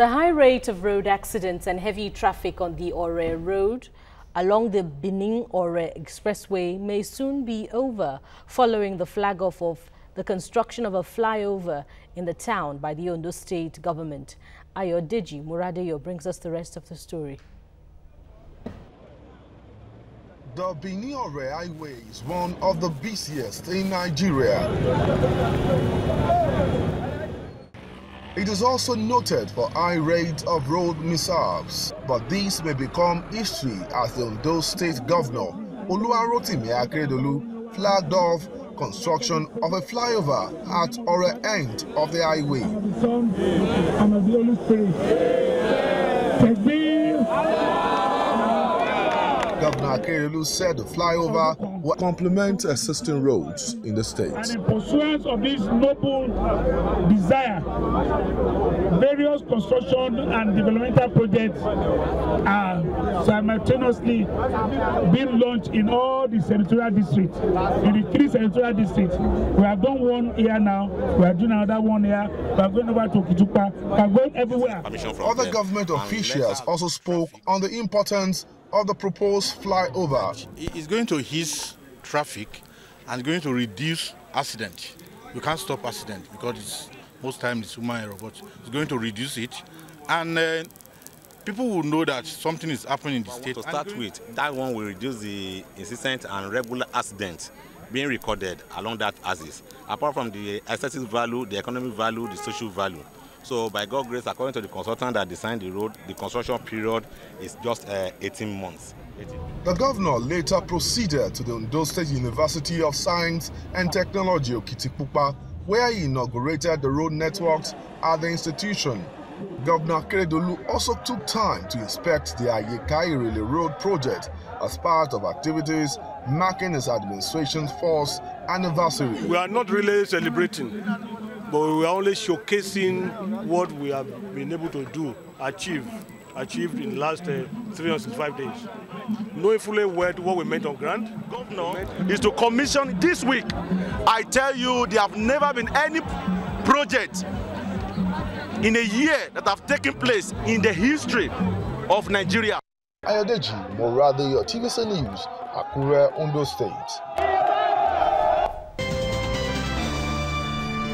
The high rate of road accidents and heavy traffic on the Ore Road along the Benin-Ore Expressway may soon be over following the flag off of the construction of a flyover in the town by the Ondo State government. Ayodeji Muradeyo brings us the rest of the story. The Benin-Ore Highway is one of the busiest in Nigeria. It is also noted for high rates of road mishaps, but this may become history as the Ondo State Governor Oluwarotimi Akeredolu flagged off construction of a flyover at Ore end of the highway. Governor Akeredolu said the flyover will complement existing roads in the state. And in pursuance of this noble desire, various construction and developmental projects are simultaneously being launched in all the senatorial districts. In the three senatorial districts, we have done one here now, we are doing another one here, we are going over to Kitupa, we are going everywhere. Other government officials also spoke on the importance of the proposed flyover. It's going to ease traffic and going to reduce accident. You can't stop accident because it's, most times it's human error, but it's going to reduce it. And uh, people will know that something is happening in the state. To start with, that one will reduce the insistent and regular accidents being recorded along that axis. Apart from the aesthetic value, the economic value, the social value. So by God grace, according to the consultant that designed the road, the construction period is just uh, 18 months. 18. The governor later proceeded to the Ondo State University of Science and Technology Okitipupa, where he inaugurated the road networks at the institution. Governor Keredolu also took time to inspect the Ayeka Irele Road project as part of activities marking his administration's first anniversary. We are not really celebrating, but we are only showcasing what we have been able to do, achieve, achieved in the last uh, 365 days. Knowing fully well what we meant on grant, Governor, is to commission this week. I tell you, there have never been any project in a year that have taken place in the history of Nigeria. Ayodeji Morade, your TVC News, Akure, Ondo State.